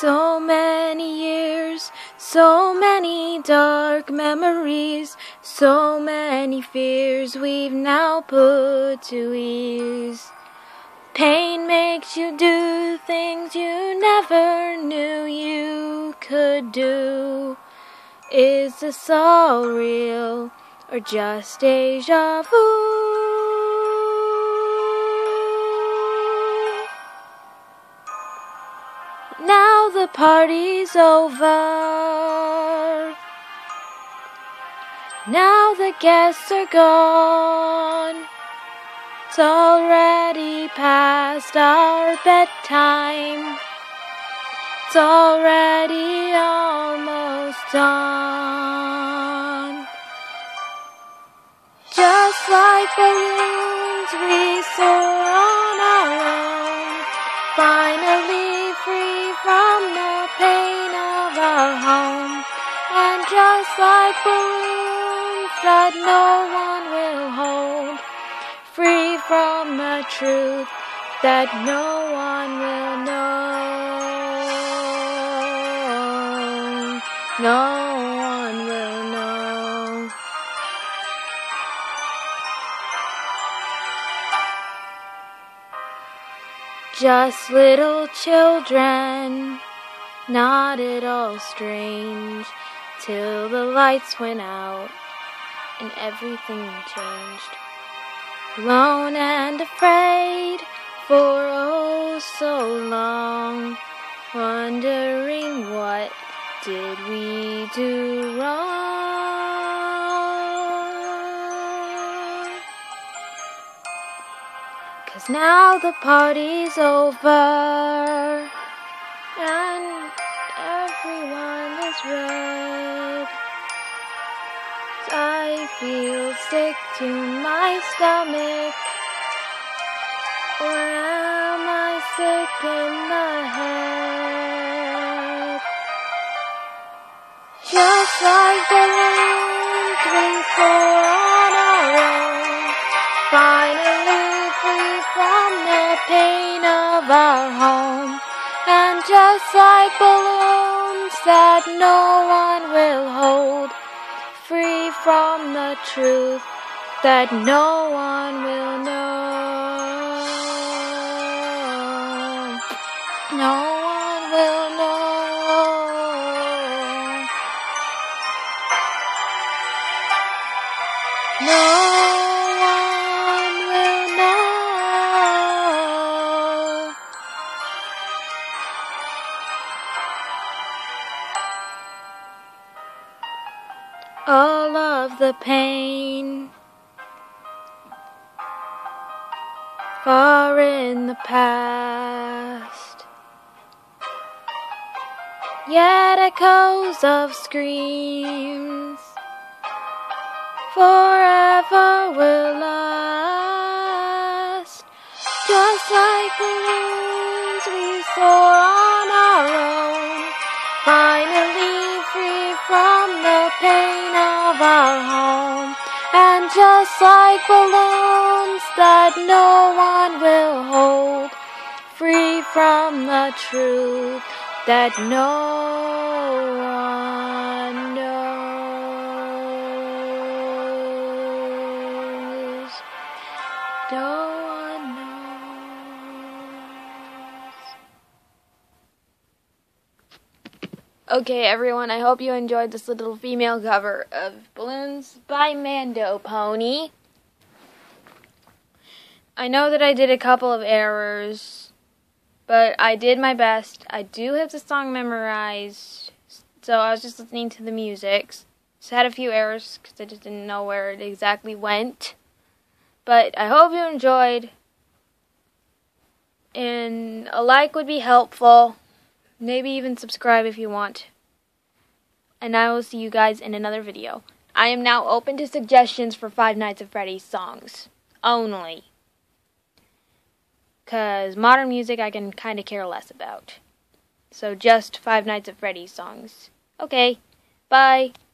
So many years, so many dark memories, so many fears we've now put to ease. Pain makes you do things you never knew you could do. Is this all real or just deja vu? The party's over. Now the guests are gone. It's already past our bedtime. It's already almost dawn. Just like balloons we soar that no one will hold. Free from the truth that no one will know. No one will know. Just little children, not at all strange, till the lights went out and everything changed. Alone and afraid for oh so long, wondering what did we do wrong. Cause now the party's over and everyone is red. I feel sick to my stomach. Or am I sick in the head? Just like balloons we soar on our own. Finally free from the pain of our home. And just like balloons that no from the truth that no one will know. No one will know. No all of the pain far in the past. Yet echoes of screams forever will last. Just like balloons, we soar on our own. Finally free from the pain of our home. And just like balloons that no one will hold. Free from the truth that no one knows. No one knows. Okay, everyone, I hope you enjoyed this little female cover of Balloons by Mandopony. I know that I did a couple of errors, but I did my best. I do have the song memorized, so I was just listening to the music. Just had a few errors because I just didn't know where it exactly went. But I hope you enjoyed, and a like would be helpful. Maybe even subscribe if you want. And I will see you guys in another video. I am now open to suggestions for Five Nights at Freddy's songs. Only. Because modern music I can kind of care less about. So just Five Nights at Freddy's songs. Okay. Bye.